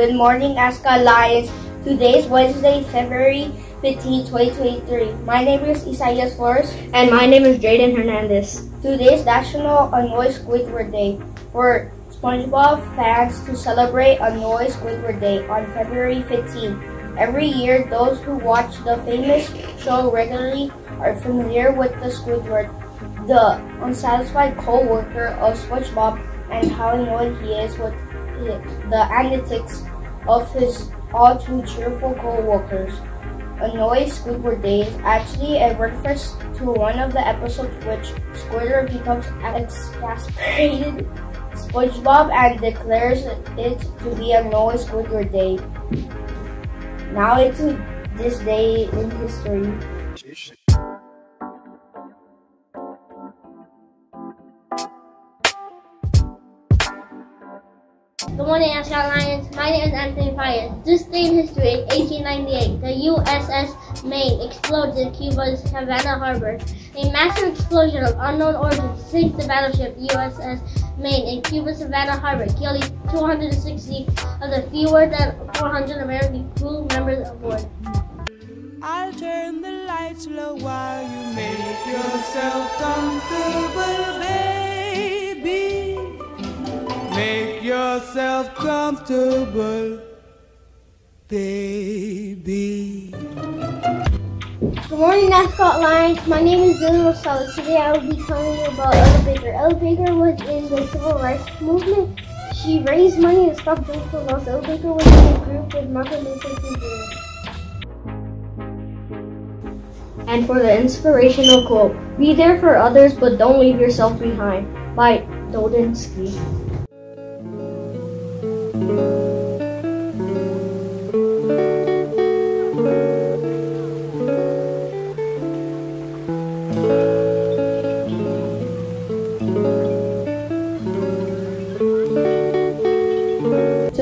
Good morning, Ascot Lions. Today is Wednesday, February 15, 2023. My name is Isaias Flores. And my name is Jaden Hernandez. Today is National Annoy Squidward Day for SpongeBob fans to celebrate Annoy Squidward Day on February 15. Every year, those who watch the famous show regularly are familiar with the Squidward, the unsatisfied co-worker of SpongeBob and how annoyed he is with the antics of his all too cheerful co-workers. Annoy Squidward Day is actually a reference to one of the episodes which Squidward becomes exasperated SpongeBob and declares it to be a Annoy Squidward Day. Now it's this day in history. Good morning, Ascot Lions. My name is Anthony Fayez. This day in history, 1898, the USS Maine explodes in Cuba's Havana Harbor. A massive explosion of unknown origin sinks the battleship USS Maine in Cuba's Havana Harbor, killing 260 of the fewer than 400 American crew members aboard. I'll turn the lights low while you make yourself comfortable, yourself comfortable, baby. Good morning, Ascot Lions. My name is Dylan Rosales. Today I will be telling you about Ella Baker. Ella Baker was in the civil rights movement. She raised money to stop Jim Crow laws. Ella Baker was in a group with Martin Luther King Jr. And for the inspirational quote, be there for others but don't leave yourself behind by Dodinsky.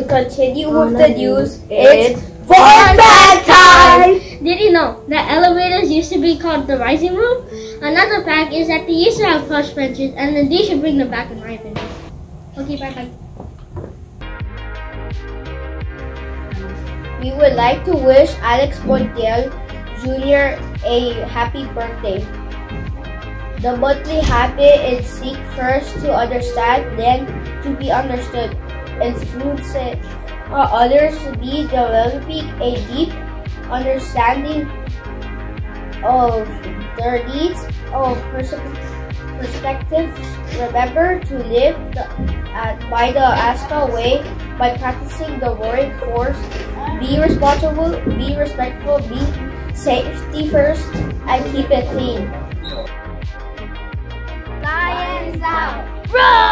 Continue with the news, it's Fun Fact Time! Did you know that elevators used to be called the rising room? Another fact is that they used to have plush benches and then they should bring them back in my opinion. Okay, bye bye. We would like to wish Alex Boydell Jr. a happy birthday. The monthly habit is seek first to understand, then to be understood. Influence others to be developing a deep understanding of their needs, of pers- perspectives. Remember to live the, uh, by the Ascot way by practicing the roaring force. Be responsible, be respectful, be safety first, and keep it clean. Lions out! Roar!